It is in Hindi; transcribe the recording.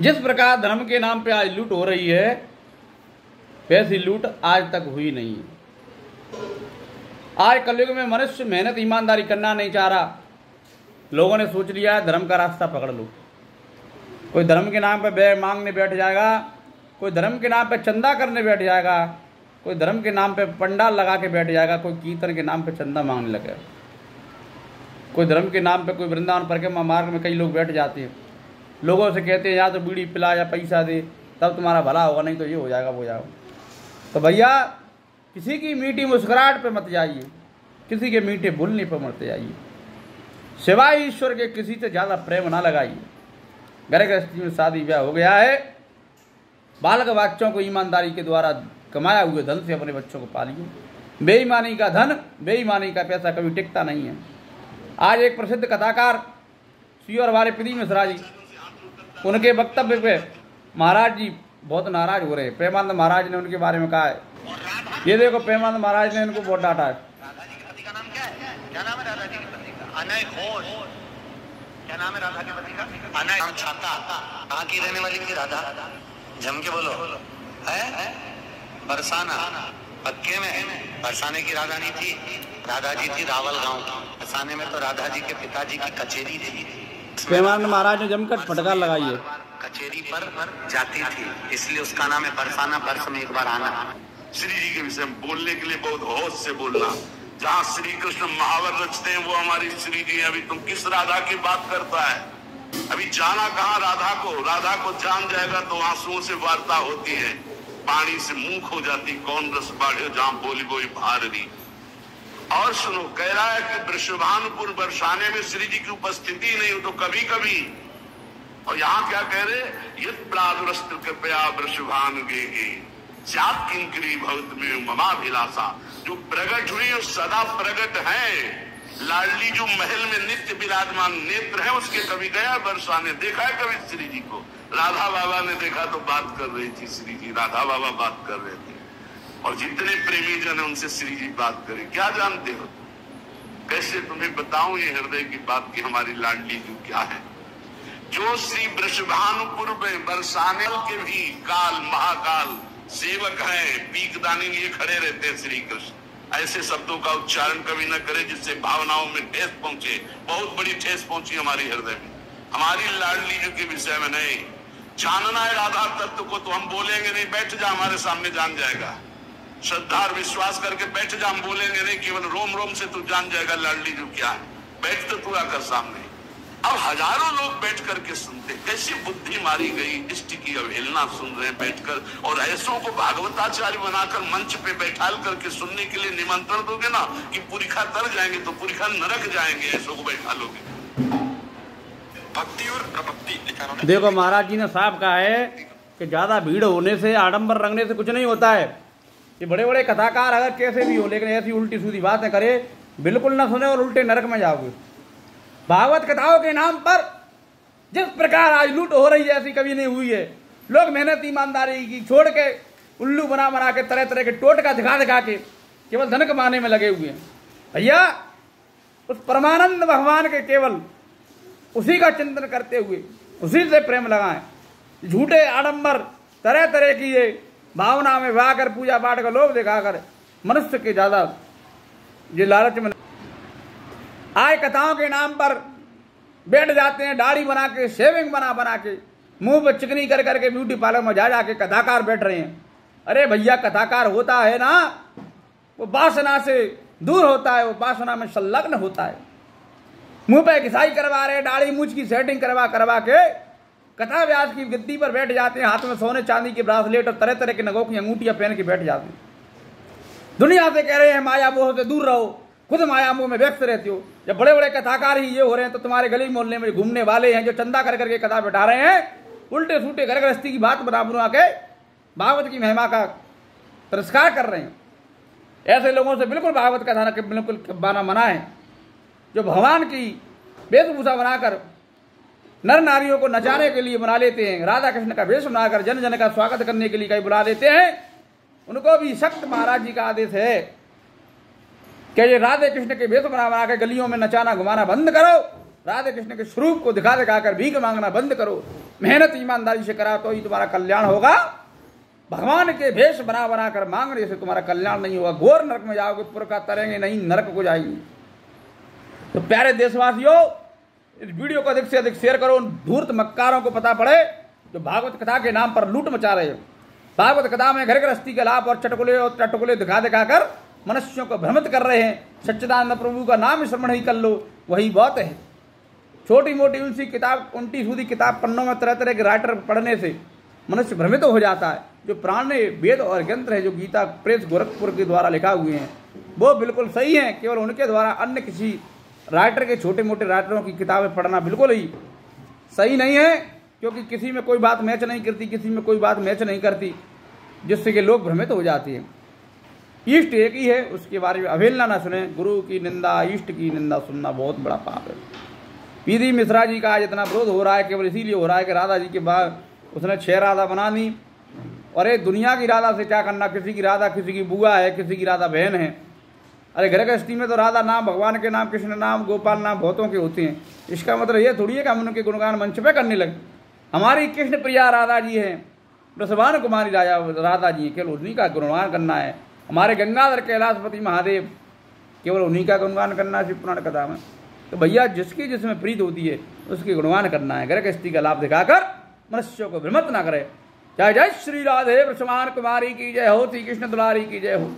जिस प्रकार धर्म के नाम पे आज लूट हो रही है, वैसी लूट आज तक हुई नहीं आज कलयुग में मनुष्य मेहनत, ईमानदारी करना नहीं चाह रहा। लोगों ने सोच लिया है धर्म का रास्ता पकड़ लो। कोई धर्म के नाम पर बे मांगने बैठ जाएगा, कोई धर्म के नाम पर चंदा करने बैठ जाएगा, कोई धर्म के नाम पे पंडाल लगा के बैठ जाएगा, कोई कीर्तन के नाम पे चंदा मांगने लगेगा कोई धर्म के नाम पे कोई वृंदावन, परिक्रमा मार्ग में कई लोग बैठ जाते हैं। लोगों से कहते हैं, या तो बीड़ी पिला या पैसा दे, तब तुम्हारा भला होगा, नहीं तो ये हो जाएगा, वो जाएगा। तो भैया, किसी की मीठी मुस्कुराहट पे मत जाइए, किसी के मीठे बोलने पर मत जाइए। सिवाय ईश्वर के किसी से ज़्यादा प्रेम ना लगाइए। घर गृहस्थी में शादी ब्याह हो गया है, बालक बच्चों को ईमानदारी के द्वारा कमाया हुए धन से अपने बच्चों को पालिए। बेईमानी का धन, बेईमानी का पैसा कभी टिकता नहीं है। आज एक प्रसिद्ध कथाकार, सियोर वाले पृथ्वी मिश्रा जी उनके वक्तव्य पे महाराज जी बहुत नाराज़ हो रहे हैं। प्रेमानंद महाराज ने उनके बारे में कहा है। ये देखो प्रेमानंद महाराज ने इनको बहुत डांटा है। राधा जी के पति का नाम क्या नाम है राधा के पति का? अनय घोष। क्या नाम है राधा के पति का? अनय नाम छाता कहाँ की रहने वाली थी राधा? जम के बोलो। है? बरसाना। पक्के में। बरसाने की राधा नहीं थी। राधा जी थी रावल गाँव की बरसाने में तो राधा जी के पिताजी की कचेरी थी। प्रेमानंद महाराज ने जमकर फटकार लगाई है। कचेरी पर जाती थी इसलिए उसका नाम है बरसाना बरस में एक बार आना। श्री जी के विषय में बोलने के लिए बहुत होश से बोलना। जहाँ श्री कृष्ण महावर रचते हैं वो हमारी श्री जी अभी तुम किस राधा की बात करता है? अभी जाना कहाँ राधा को? राधा को जान जाएगा तो आंसुओं से वार्ता होती है। पानी से मुँह खो जाती कौन रस बाढ़ जहाँ बोली बोली भारी और सुनो, कह रहा है कि वृषभानुपुर बरसाने में श्री जी की उपस्थिति नहीं हो तो कभी कभी और यहाँ क्या कह रहे ये प्रादुरस्त कृपया वृषभानुगे जात किंकरी भवत में ममाभिलाषा जो प्रकट हुई वो सदा प्रकट है। लाडली जो महल में नित्य विराजमान नेत्र है, उसके कभी गया बरसाने। देखा है कभी श्री जी को? राधा बाबा ने देखा तो बात कर रही थी श्री जी। राधा बाबा बात कर रहे थे। और जितने प्रेमी जन है, उनसे श्री जी बात करें। क्या जानते हो? कैसे तुम्हें बताऊँ ये हृदय की बात की हमारी लाडली जो क्या है? जो श्री वृषभानुपुर में बरसाने के भी काल, महाकाल सेवक हैं, पीकदानी लिए खड़े रहते हैं श्री कृष्ण। ऐसे शब्दों का उच्चारण कभी न करे जिससे भावनाओं में ठेस पहुँचे। बहुत बड़ी ठेस पहुँची हमारी हृदय में। हमारी लाडली जी के विषय में नहीं। जानना है राधा तत्व को तो हम बोलेंगे नहीं, बैठ जा, हमारे सामने जान जाएगा। श्रद्धा और विश्वास करके बैठ जा हम बोलेंगे नहीं केवल रोम रोम से तू जान जाएगा लाडली जो क्या है। बैठ तो तू आकर सामने। अब हज़ारों लोग बैठ करके सुनते कैसी बुद्धि मारी गई इष्ट की अवहेलना सुन रहे हैं बैठकर। और ऐसों को भागवताचार्य बनाकर मंच पे बैठाल करके सुनने के लिए निमंत्रण दोगे ना कि पुरिखा तर जाएँगे तो पुरिखा नरक जाएँगे ऐसों को बैठा लोगे। भक्ति और प्रभक्ति देखो महाराज जी ने साफ़ कहा है कि ज़्यादा भीड़ होने से आडंबर रंगने से कुछ नहीं होता है। ये बड़े बड़े कथाकार अगर कैसे भी हो, लेकिन ऐसी उल्टी सीधी बातें करे, बिल्कुल ना सुने और उल्टे नरक में जाओगे। भागवत कथाओं के नाम पर जिस प्रकार आज लूट हो रही है, ऐसी कभी नहीं हुई है। लोग मेहनत, ईमानदारी की छोड़ के उल्लू बना बना के तरह तरह के टोटका दिखा दिखा के केवल धन कमाने में लगे हुए हैं। भैया, उस परमानंद भगवान के केवल उसी का चिंतन करते हुए, उसी से प्रेम लगाएँ। झूठे आडंबर तरह तरह की ये भावना में बहा कर पूजा पाठ का लोभ दिखाकर मनुष्य के ज़्यादा ये लालच में आय कथाओं के नाम पर बैठ जाते हैं, दाढ़ी बना के शेविंग बना बना के मुँह पर चिकनी कर करके ब्यूटी पार्लर में जा जाके कथाकार बैठ रहे हैं। अरे भैया, कथाकार होता है ना, वो वासना से दूर होता है, वो वासना में संलग्न होता है। मुँह पे घिसाई करवा रहे दाढ़ी, मूछ की सेटिंग करवा करवा के कथा व्यास की गद्दी पर बैठ जाते हैं, हाथ में सोने चांदी के ब्रासलेट और तरह तरह के नगों की अंगूठियाँ पहन के बैठ जाते हैं। दुनिया से कह रहे हैं, माया मोह से दूर रहो, खुद माया मोह में व्यक्त रहते हो। जब बड़े बड़े कथाकार ही ये हो रहे हैं तो तुम्हारे गली मोहल्ले में घूमने वाले हैं, जो चंदा कर करके कथा बैठा रहे हैं उल्टे सूटे घर गृहस्थी की बात बना बना के भागवत की महिमा का तिरस्कार कर रहे हैं। ऐसे लोगों से बिल्कुल भागवत न बिल्कुल बाना मना है जो भगवान की वेशभूषा बनाकर नर नारियों को नचाने के लिए बुला लेते हैं। राधा कृष्ण का वेश बनाकर जन जन का स्वागत करने के लिए कहीं बुला लेते हैं। उनको भी सख्त महाराज जी का आदेश है कि ये राधे कृष्ण के वेश बना बना के गलियों में नचाना घुमाना बंद करो। राधे कृष्ण के स्वरूप को दिखा दिखाकर भीख मांगना बंद करो। मेहनत ईमानदारी से करा तो ही तुम्हारा कल्याण होगा। भगवान के भेष बना बना कर मांगने से तुम्हारा कल्याण नहीं होगा। घोर नरक में जाओगे पुर का तरेंगे नहीं, नरक को जाएँगे। तो प्यारे देशवासियों इस वीडियो को अधिक से अधिक शेयर करो, उन धूर्त मक्कारों को पता पड़े जो भागवत कथा के नाम पर लूट मचा रहे हैं। भागवत कथा में घर गृहस्थी के लाभ और चटकुले और चटकुले दिखा दिखाकर मनुष्यों को भ्रमित कर रहे हैं। सच्चिदानंद प्रभु का नाम श्रवण ही कर लो, वही बहुत है। छोटी मोटी उनसी किताब उल्टी सूदी किताब पन्नों में तरह तरह के राइटर पढ़ने से मनुष्य भ्रमित हो जाता है। जो प्राण वेद और यंत्र है, जो गीता प्रेस गोरखपुर के द्वारा लिखा हुए हैं, वो बिल्कुल सही है, केवल उनके द्वारा अन्य किसी राइटर के छोटे मोटे राइटरों की किताबें पढ़ना बिल्कुल ही सही नहीं है, क्योंकि किसी में कोई बात मैच नहीं करती, किसी में कोई बात मैच नहीं करती, जिससे कि लोग भ्रमित हो जाते हैं। ईष्ट एक ही है, उसके बारे में अवहेलना ना सुने। गुरु की निंदा इष्ट की निंदा सुनना बहुत बड़ा पाप है। पीदी मिश्रा जी का आज इतना विरोध हो रहा है, केवल इसीलिए हो रहा है कि राधा जी के बाद उसने छह राधा बना दी और एक दुनिया की राधा से क्या करना? किसी की राधा किसी की बुआ है, किसी की राधा बहन है। अरे गृहस्थी में तो राधा नाम, भगवान के नाम, कृष्ण नाम, गोपाल नाम बहुतों के होते हैं। इसका मतलब ये थोड़ी है कि हम उनके गुणगान मंच पे करने लगे। हमारी कृष्ण प्रिया राधा जी हैं, प्रसवान कुमारी राजा, राधा जी केवल उन्हीं का गुणगान करना है। हमारे गंगाधर कैलाशपति महादेव, केवल उन्हीं का गुणगान करना है पुराण कथा में। तो भैया, जिसकी जिसमें प्रीत होती है, उसकी गुणगान करना है। गृहस्थी का लाभ दिखाकर मनुष्यों को भ्रमत ना करे। जय जय श्री राधे प्रसमान कुमारी की जय हो, श्री कृष्ण दुलारी की जय हो।